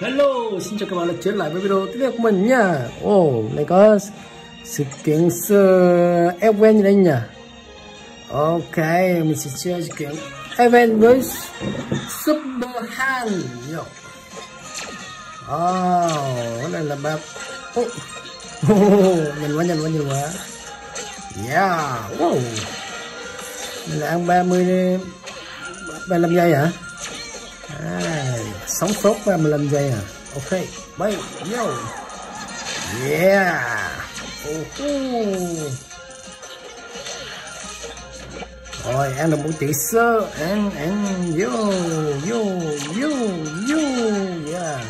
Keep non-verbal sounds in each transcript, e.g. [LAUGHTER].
Hello, xin chào các bạn đã trở lại với video tiếp theo của mình nha oh, này có sự kiện event như đây nhỉ Ok, mình sẽ chơi sự kiện event với Super Han Yo. Oh, đây là ba oh. oh, Nhìn quá, nhìn quá, nhìn quá Yeah, wow Mình là ăn 30 35 giây hả? À, sóng sốt 35 giây à? Ok bay yo yeah. Oh, oh. rồi ăn được một tỷ sơ. Ăn ăn yo yo yo yo yeah.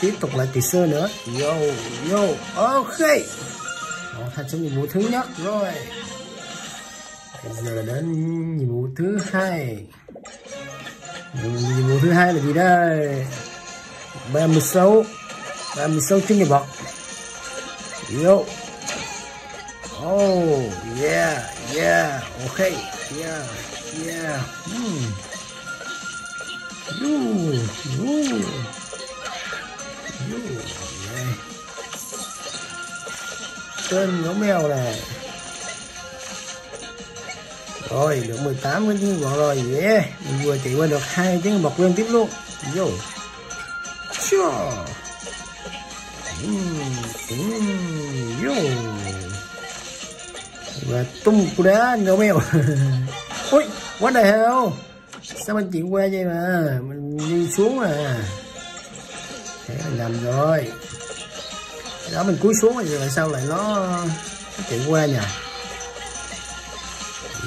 Tiếp tục lại tỷ sơ nữa. Yo yo ok. Đó, thành xong nhiệm vụ thứ nhất. Rồi. Bây giờ đến nhiệm vụ thứ hai nhiệm vụ thứ hai là gì đây? 36 36 trứng gà bọt yo. Oh yeah yeah okay yeah yeah hmm. You you you yeah. tên gấu mèo này rồi, được 18 cái trứng bọt rồi yeah mình vừa chạy qua được hai trứng bọc liên tiếp luôn. Vô. Chưa vô. Và tung cú đá ngầu mèo. [LAUGHS] Ui, quá đời heo. Sao mình chuyển qua vậy mà? Mình đi xuống à. Thế là làm rồi. Đó, mình cúi xuống rồi tại sao lại nó chạy qua nhỉ?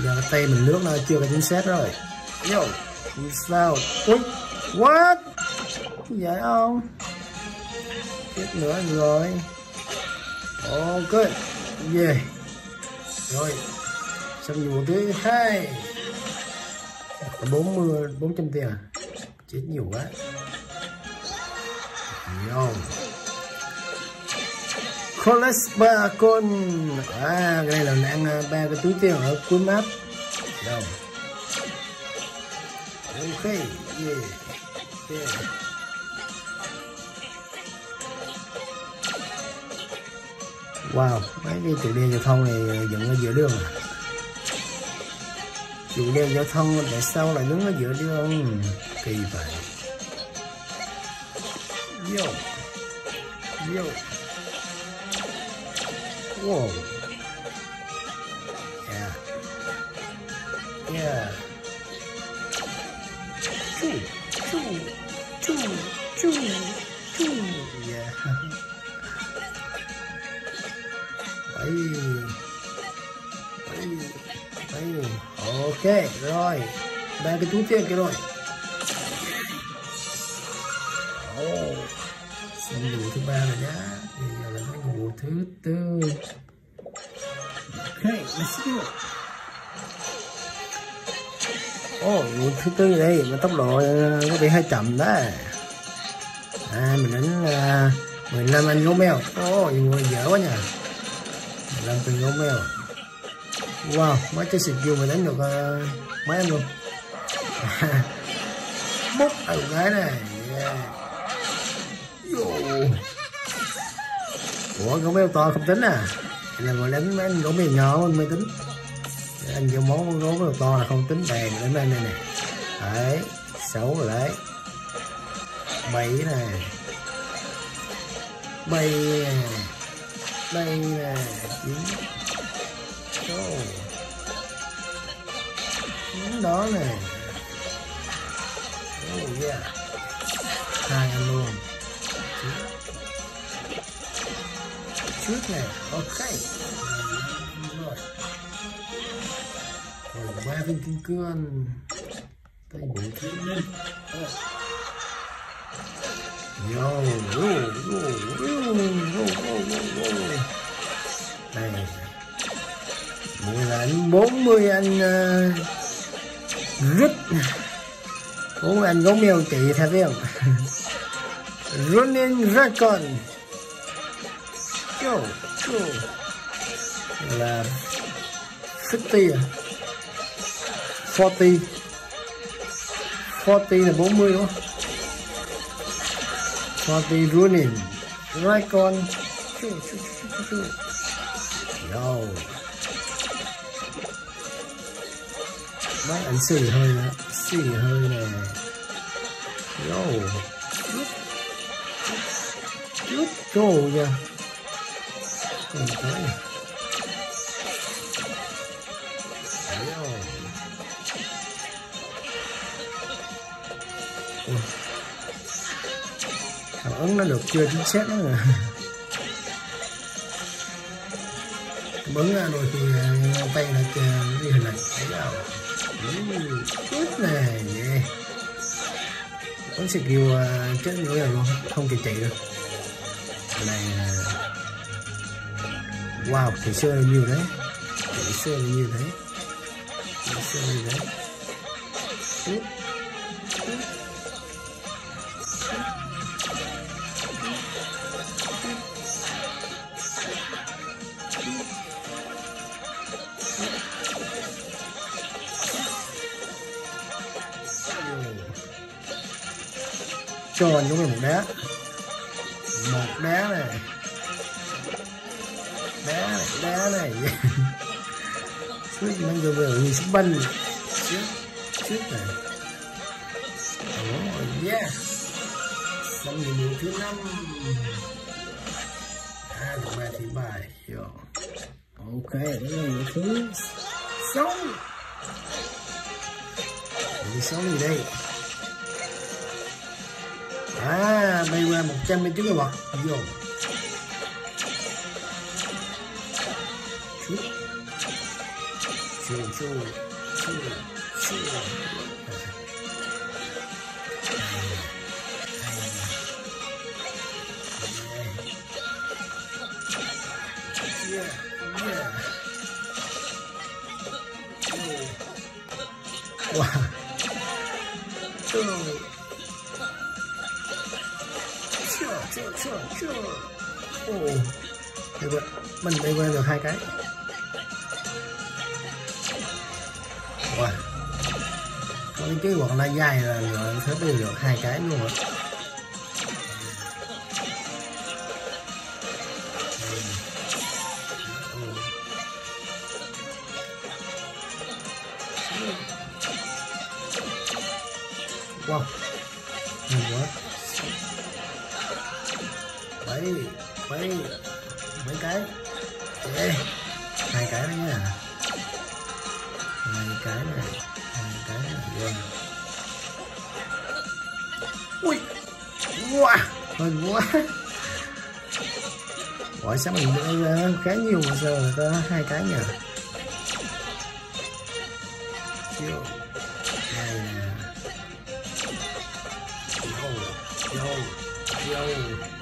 Giờ tay mình nước nó chưa có chính xác rồi. Yo sao? Ui, what? Vậy không? Tiếp nữa rồi. Ok, yeah. Rồi, xong vụ thứ hai. Bốn mươi, bốn trăm tiền à? chết nhiều quá. Yo. Collect ba con à cái này là ăn à, ba cái túi tiền ở cuối map. Rồi. Ok yeah yeah. Wow, mấy cái trụ đèn giao thông này dựng ở giữa đường à? Trụ đèn giao thông tại sao lại đứng ở giữa đường? Kỳ vậy. Yo Yo. Whoa. Yeah. Yeah. Choo Choo Choo Choo Choo Yeah. Bảy bảy bảy ok rồi. Ba cái túi tiền kia rồi. Oh. xong đủ thứ ba rồi nhá thứ tư. Ok let's go Ồ, oh, vụ thứ tư đây mà tốc độ có bị hơi chậm đó. À mình đánh uh, 15 anh gấu mèo. Ồ oh, vụ dở quá nha làm từ gấu mèo. Wow mấy cái skill mà đánh được uh, mấy anh luôn. [LAUGHS] Bút ở cái này yeah ủa gấu béo to không tính à? Là mà đánh mấy anh gấu mèo nhỏ mới tính. Anh vô món gấu béo to là không tính đèn đến đây này nè. Đấy sáu rồi đấy bảy này bảy đây nè. Chín oh. đó này trước ok rồi rồi ba viên kim cương tay bộ kỹ lên Yo, yo, yo, yo, yo, yo, yo. Đây Mùi là anh 40 anh uh, rít 40 anh gấu mèo chị thật biết không Running Dragon Go, go Là 50 à? 40 40 là 40 đúng không? 40 running right con. Yo bác ảnh xì hơi nữa xì hơi nè. Yo chút chút trô nha còn ứng này Thằng nó được chưa chính xác nữa rồi bấm ra rồi thì à, tay là cái hình này thấy nào. Tốt này yeah. bấm xịt kêu à, chết nữa rồi không kịp chạy được. Này à, wow thì xưa là nhiều đấy. Thì xưa là nhiều đấy. Thì xưa là nhiều đấy. Cho giống như một đá đá này. Đá mang vô về vừa như sắp banh. Trước trước này. Oh yeah. Xong nhiệm vụ thứ năm. À, Hai thứ ba thứ bài, yo ok đó là nhiệm thứ sáu. Thứ sáu gì đây? À bay qua 100 mét trước bật vô. Chú chú chú Yeah, yeah. Wow. Oh. Chưa, chưa, chưa, chưa. Ồ. Được rồi, mình bay qua được hai cái. Wow. Có cái kế hoạch dài là rồi phải bay được hai cái luôn rồi. Wow. Nhiều quá. Bảy, bảy, mấy cái. Ê, hai cái đấy nhá. Hai cái này, hai cái này. Vâng. Ui. Wow, mừng quá. Gọi sao mình đưa khá nhiều mà giờ có hai cái nhỉ? Chiều. Này nè. Yo, yo, yo.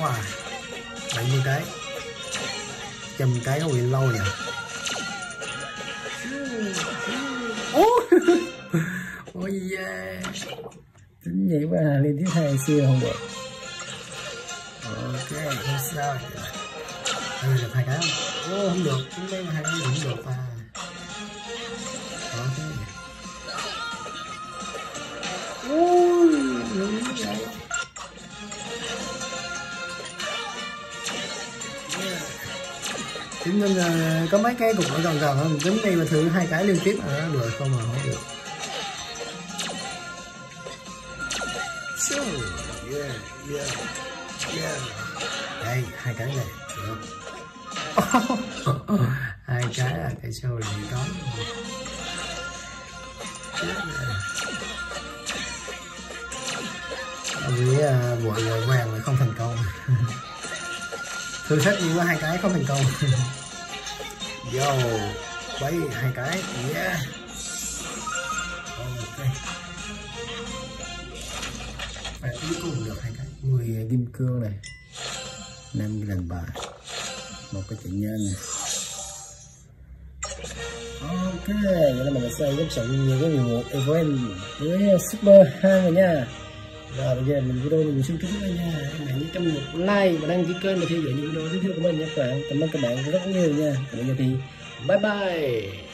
Wow, 70 cái Trăm cái hồi lâu nhỉ [LAUGHS] Ôi Ôi yeah Tính vậy mà lên thứ hai xưa không được Ok, không sao đây được hai cái không? Ô không được, chúng đây hai cái không được à. Ok. Ui, đúng vậy. Tính nên là có mấy cái cục ở gần gần hơn. Tính đây mà thử hai cái liên tiếp. À được không mà không được. So, yeah, yeah, yeah. Đây, hai cái này, được [LAUGHS] hai cái là cái show là gì đó vì uh, buổi vàng là không thành công. [LAUGHS] thách gì có hai cái không thành công yo quay hai cái yeah. Ok. Phải cuối cùng được hai cái. 10 kim cương này năm lần bài một cái chữ nhân này ok vậy là mình sẽ giúp chọn nhiều cái nhiệm vụ event. Với super hai rồi nha và bây giờ mình video mình xin kính đây nha. Các bạn nhớ trong một like và đăng ký kênh để theo dõi những video tiếp theo của mình nhé các bạn. Cảm ơn các bạn rất nhiều nha. Bây giờ thì bye bye.